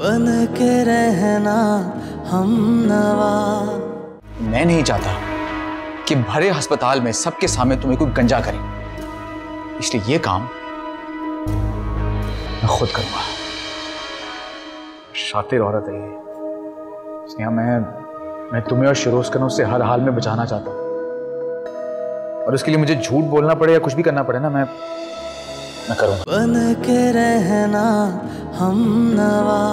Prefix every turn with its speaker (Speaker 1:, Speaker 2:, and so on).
Speaker 1: बन के रहना हम नवा।
Speaker 2: मैं नहीं चाहता कि भरे अस्पताल में सबके सामने तुम्हें कोई गंजा करे। इसलिए ये काम मैं खुद करूँगा। शातिर औरत है ये। स्नेहा मैं मैं तुम्हें और शिरोज कनो से हर हाल में बचाना चाहता हूँ। और उसके लिए मुझे झूठ बोलना पड़े या कुछ भी करना पड़े ना मैं मैं करूँगा।
Speaker 1: बन के रहना हम नवा।